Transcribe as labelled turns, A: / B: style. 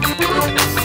A: Música